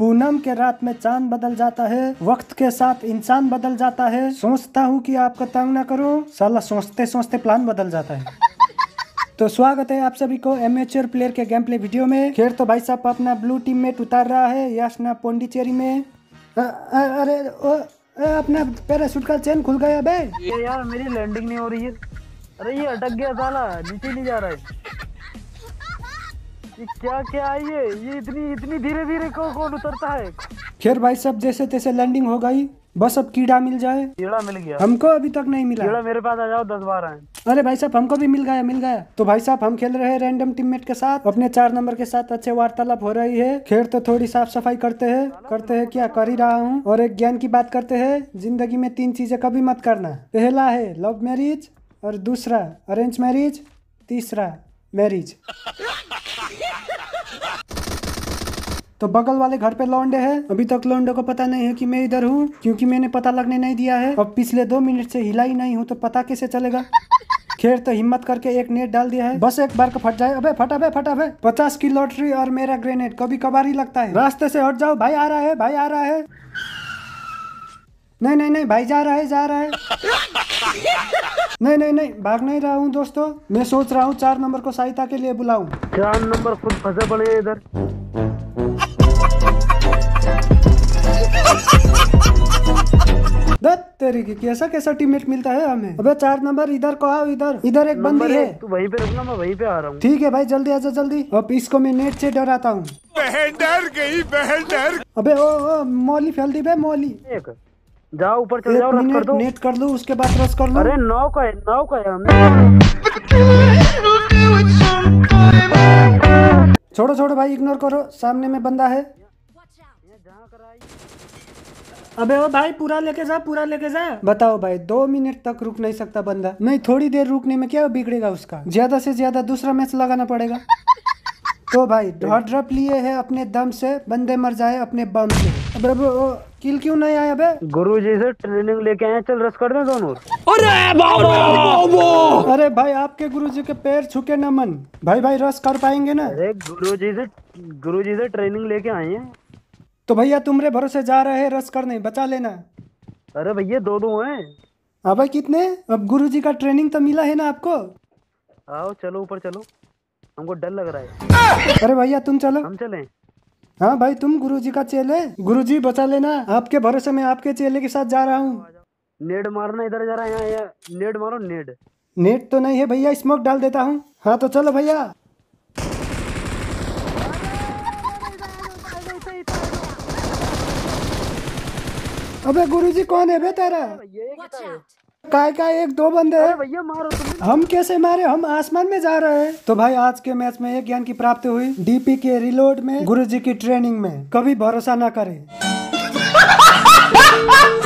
पूनम के रात में चाँद बदल जाता है वक्त के साथ इंसान बदल जाता है। सोचता हूँ कि आपको तंग ना करूँ साला सोचते सोचते प्लान बदल जाता है। तो स्वागत है आप सभी को एमेचर प्लेयर के गेम प्ले वीडियो में। खेर तो भाई साहब अपना ब्लू टीम में उतार रहा है यासना पोंडिचेरी में। अ, अ, अरे ओ, अ, अपना पैराशूट का चेन खुल गया बे। ये यार मेरी लैंडिंग नहीं हो रही है। अरे ये अटक गया साला नीचे नहीं जा रहा है। ये क्या क्या है? ये ये इतनी इतनी धीरे धीरे को कौन उतरता है? खेर भाई साहब जैसे तैसे लैंडिंग हो गई। बस अब कीड़ा मिल जाए। कीड़ा मिल गया। हमको अभी तक नहीं मिला। कीड़ा मेरे पास आ जाओ दस बार आए। अरे भाई साहब हमको भी मिल गया मिल गया। तो भाई साहब हम खेल रहे हैं रैंडम टीममेट के साथ। अपने चार नंबर के साथ अच्छे वार्तालाप हो रही है। खेल तो थोड़ी साफ़ सफ़ाई करते हैं। करते हैं क्या? कर ही रहा हूँ। और एक ज्ञान की बात करते हैं। ज़िंदगी में तीन चीज़ें कभी मत करना। पहला है लव मैरिज और दूसरा अरेंज मैरिज तीसरा मैरिज तो बगल वाले घर पे लौंडे हैं। अभी तक लौंडे को पता नहीं है कि मैं इधर हूँ, क्योंकि मैंने पता लगने नहीं दिया है। अब पिछले दो मिनट से हिला ही नहीं हूँ तो पता कैसे चलेगा? खेर तो हिम्मत करके एक नेट डाल दिया है। बस एक बार का फट जाए। अबे, फटा बे फटा बे पचास की लॉटरी और मेरा ग्रेनेड कभी कभार ही लगता है। रास्ते से हट जाओ। भाई आ रहा है, भाई आ रहा है। नहीं नहीं नहीं, भाई जा रहा है, जा रहा है। नहीं नहीं नहीं भाग नहीं रहा हूँ दोस्तों। मैं सोच रहा हूँ चार नंबर को सहायता के लिए बुलाऊं। चार नंबर खुद फंसे पड़े हैं इधर। तेरी की कैसा कैसा टीममेट मिलता है हमें। अबे चार नंबर इधर को आओ इधर। इधर एक बंदी है। तू वहीं पे रुकना मैं वहीं पे आ रहा हूँ। ठीक है भाई जल्दी आजा जल्दी। अब इसको मैं नेट से डराता हूँ। बहन डर गई बहन डर अबे ओ, ओ मौली फैल दी बे मौली। एक। जाओ ऊपर चल जाओ रस कर दो। नेट कर लूँ उसके बाद रस कर लूँ। अरे नौ का है नौ का है हमने छोड़ो छोड़ो भाई इग्नोर करो सामने में बंदा है। अबे ओ भाई पूरा लेके जा पूरा लेके जा। बताओ भाई दो मिनट तक रुक नहीं सकता बंदा। नहीं थोड़ी देर रुकने में क्या बिगड़ेगा उसका? ज़्यादा से ज़्यादा दूसरा मैच लगाना पड़ेगा। तो भाई हॉट ड्रॉप लिए है अपने दम से बंदे मर जाए अपने बम से। अबे अबे ओ, किल क्यों नहीं आया बे? गुरु जी से ट्रेनिंग लेके आए चल रस कर दे दोनों। अरे बाबा! अरे भाई आपके गुरुजी के पैर छुके न मन। भाई भाई रस कर पाएँगे ना? अरे गुरु जी से गुरु जी से ट्रेनिंग लेके आए हैं। तो भैया तुमरे भरोसे जा रहे हैं रस करने बचा लेना। अरे भैया दो दो हैं। हाँ भाई कितने? अब गुरु जी का ट्रेनिंग तो मिला है ना आपको? आओ चलो ऊपर चलो। हमको डर लग रहा है। अरे भैया तुम चलो। हम चलें। हाँ भाई तुम गुरुजी का चेले। गुरुजी बचा लेना। आपके भरोसे में आपके चेले के साथ जा रहा हूँ। नेड मारना इधर जा रहा है यहाँ यहाँ। मारो नेड। नेट तो नहीं है भैया स्मोक डाल देता हूँ। हाँ तो चलो भैया। अबे गुरुजी कौन है बे तेरा? ही। काय का एक दो बंदे हैं। भैया मारो तुम हम कैसे मारे? हम आसमान में जा रहे हैं। तो भाई आज के मैच में एक ज्ञान की प्राप्ति हुई। डीपी के रिलोड में गुरुजी की ट्रेनिंग में। कभी भरोसा ना करें।